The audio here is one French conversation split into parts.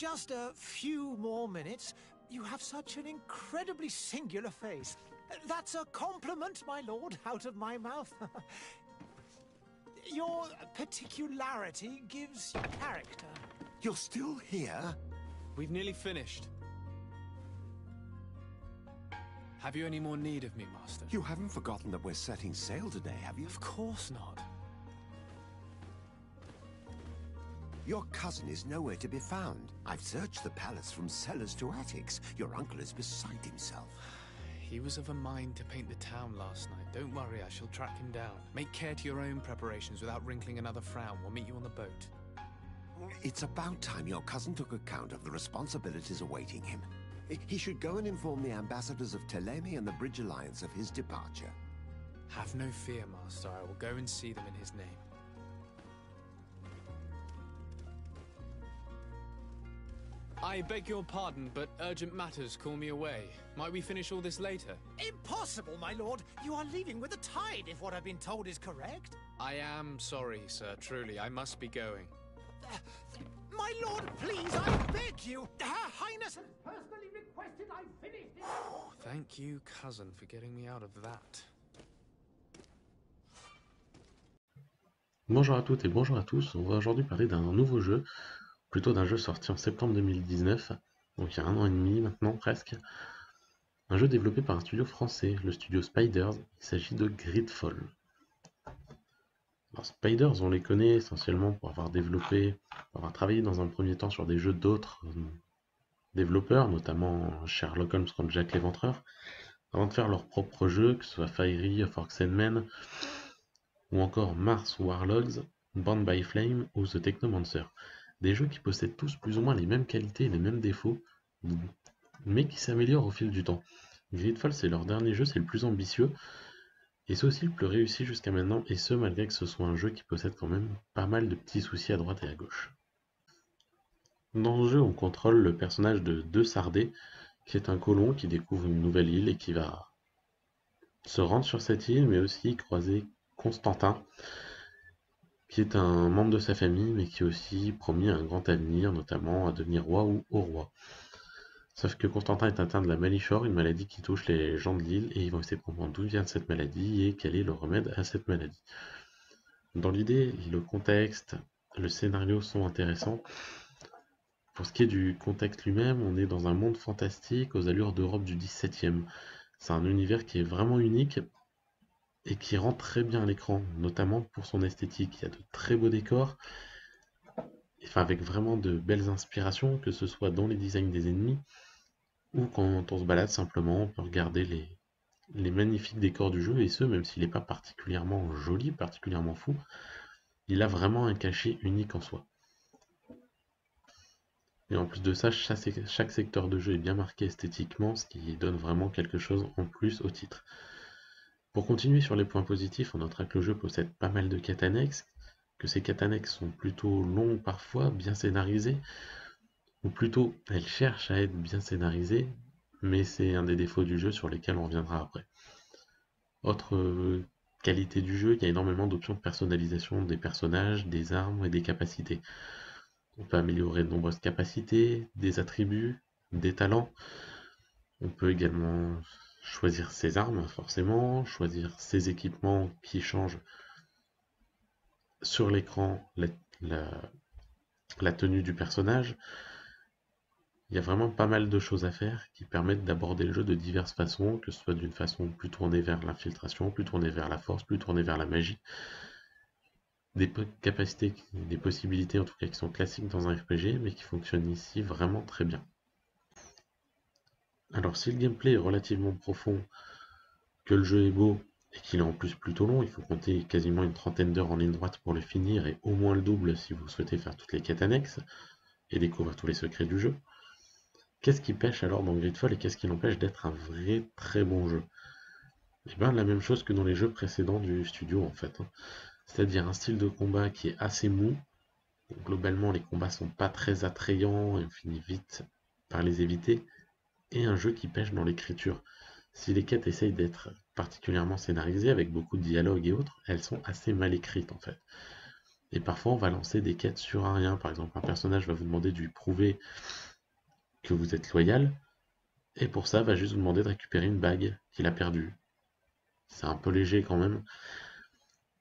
just a few more minutes. You have such an incredibly singular face. That's a compliment, my lord, out of my mouth. Your particularity gives character. You're still here? We've nearly finished. Have you any more need of me, Master? You haven't forgotten that we're setting sail today, have you? Of course not. Your cousin is nowhere to be found. I've searched the palace from cellars to attics. Your uncle is beside himself. He was of a mind to paint the town last night. Don't worry, I shall track him down. Make care to your own preparations without wrinkling another frown. We'll meet you on the boat. It's about time your cousin took account of the responsibilities awaiting him. He should go and inform the ambassadors of Teleme and the Bridge Alliance of his departure. Have no fear, Master. I will go and see them in his name. I beg your pardon, but urgent matters call me away. Might we finish all this later? Impossible, my lord. You are leaving with the tide, if what I've been told is correct. I am sorry, sir. Truly, I must be going. My lord, please, I beg you. Her Highness has personally requested I finish this. Thank you, cousin, for getting me out of that. Bonjour à toutes et bonjour à tous, on va aujourd'hui parler d'un nouveau jeu, plutôt d'un jeu sorti en septembre 2019, donc il y a un an et demi maintenant presque. Un jeu développé par un studio français, le studio Spiders, il s'agit de Gridfall. Spiders, on les connaît essentiellement pour avoir développé, pour avoir travaillé dans un premier temps sur des jeux d'autres euh, développeurs, notamment Sherlock Holmes comme Jack l'Éventreur, avant de faire leur propre jeu, que ce soit Fiery, Forks and Men, ou encore Mars Warlogs, Band by Flame ou The Technomancer. Des jeux qui possèdent tous plus ou moins les mêmes qualités et les mêmes défauts, mais qui s'améliorent au fil du temps. Gridfall, c'est leur dernier jeu, c'est le plus ambitieux, et c'est aussi le plus réussi jusqu'à maintenant, et ce malgré que ce soit un jeu qui possède quand même pas mal de petits soucis à droite et à gauche. Dans ce jeu, on contrôle le personnage de De Sardé, qui est un colon qui découvre une nouvelle île et qui va se rendre sur cette île, mais aussi croiser Constantin, qui est un membre de sa famille, mais qui a aussi promis un grand avenir, notamment à devenir roi ou au roi. Sauf que Constantin est atteint de la malichore, une maladie qui touche les gens de l'île, et ils vont essayer de comprendre d'où vient cette maladie et quel est le remède à cette maladie. Dans l'idée, le contexte, le scénario sont intéressants. Pour ce qui est du contexte lui-même, on est dans un monde fantastique aux allures d'Europe du XVIIe. C'est un univers qui est vraiment unique et qui rend très bien l'écran, notamment pour son esthétique. Il y a de très beaux décors, enfin avec vraiment de belles inspirations, que ce soit dans les designs des ennemis, ou quand on se balade simplement, on peut regarder les, les magnifiques décors du jeu, et ce, même s'il n'est pas particulièrement joli, particulièrement fou, il a vraiment un cachet unique en soi. Et en plus de ça, chaque secteur de jeu est bien marqué esthétiquement, ce qui donne vraiment quelque chose en plus au titre. Pour continuer sur les points positifs, on notera que le jeu possède pas mal de quêtes que ces quêtes sont plutôt longues parfois, bien scénarisées, ou plutôt elles cherchent à être bien scénarisées, mais c'est un des défauts du jeu sur lesquels on reviendra après. Autre euh, qualité du jeu, il y a énormément d'options de personnalisation des personnages, des armes et des capacités. On peut améliorer de nombreuses capacités, des attributs, des talents. On peut également choisir ses armes forcément, choisir ses équipements qui changent sur l'écran la, tenue du personnage. Il y a vraiment pas mal de choses à faire qui permettent d'aborder le jeu de diverses façons, que ce soit d'une façon plus tournée vers l'infiltration, plus tournée vers la force, plus tournée vers la magie. Des capacités, des possibilités en tout cas qui sont classiques dans un RPG, mais qui fonctionnent ici vraiment très bien. Alors si le gameplay est relativement profond, que le jeu est beau et qu'il est en plus plutôt long, il faut compter quasiment une trentaine d'heures en ligne droite pour le finir et au moins le double si vous souhaitez faire toutes les quêtes annexes et découvrir tous les secrets du jeu. Qu'est-ce qui pêche alors dans Gridfall et qu'est-ce qui l'empêche d'être un vrai très bon jeu? Eh bien la même chose que dans les jeux précédents du studio en fait. Hein. C'est-à-dire un style de combat qui est assez mou. globalement les combats sont pas très attrayants et on finit vite par les éviter et un jeu qui pêche dans l'écriture. Si les quêtes essayent d'être particulièrement scénarisées avec beaucoup de dialogues et autres, elles sont assez mal écrites en fait. Et parfois, on va lancer des quêtes sur un rien. Par exemple, un personnage va vous demander de lui prouver que vous êtes loyal, et pour ça, va juste vous demander de récupérer une bague qu'il a perdue. C'est un peu léger quand même.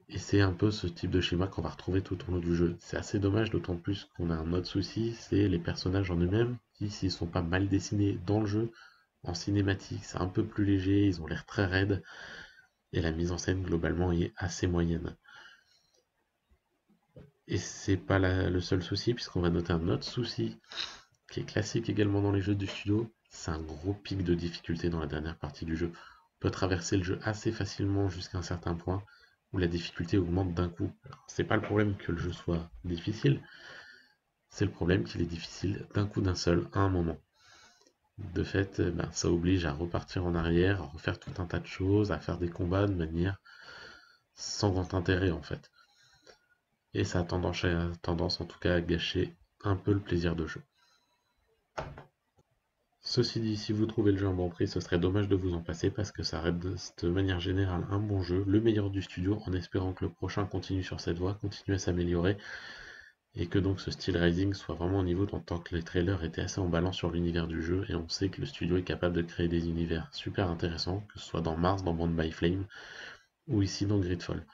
Et c'est un peu ce type de schéma qu'on va retrouver tout au long du jeu. C'est assez dommage, d'autant plus qu'on a un autre souci, c'est les personnages en eux-mêmes, qui s'ils sont pas mal dessinés dans le jeu, en cinématique, c'est un peu plus léger, ils ont l'air très raides, et la mise en scène globalement est assez moyenne. Et c'est pas le seul souci, puisqu'on va noter un autre souci, qui est classique également dans les jeux du studio, c'est un gros pic de difficulté dans la dernière partie du jeu. On peut traverser le jeu assez facilement jusqu'à un certain point, où la difficulté augmente d'un coup. C'est pas le problème que le jeu soit difficile, c'est le problème qu'il est difficile d'un coup d'un seul à un moment. De fait, eh ben, ça oblige à repartir en arrière, à refaire tout un tas de choses, à faire des combats de manière sans grand intérêt en fait. Et ça a tendance, tendance en tout cas à gâcher un peu le plaisir de jeu. Ceci dit, si vous trouvez le jeu en bon prix, ce serait dommage de vous en passer parce que ça reste de manière générale un bon jeu, le meilleur du studio, en espérant que le prochain continue sur cette voie, continue à s'améliorer, et que donc ce style Rising soit vraiment au niveau tant que les trailers étaient assez emballants sur l'univers du jeu, et on sait que le studio est capable de créer des univers super intéressants, que ce soit dans Mars, dans Bond by Flame, ou ici dans Gridfall.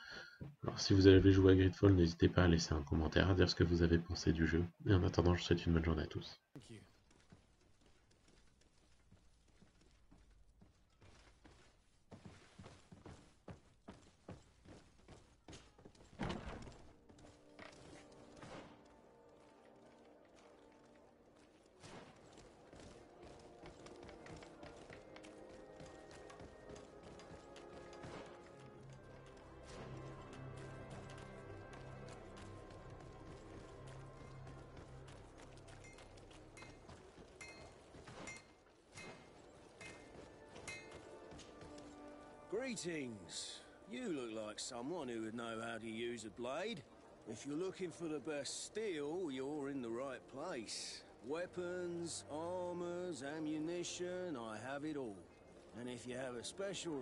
Alors si vous avez joué à Gridfall, n'hésitez pas à laisser un commentaire, à dire ce que vous avez pensé du jeu, et en attendant, je vous souhaite une bonne journée à tous. Greetings. You look like someone who would know how to use a blade. If you're looking for the best steel, you're in the right place. Weapons, armors, ammunition, I have it all. And if you have a special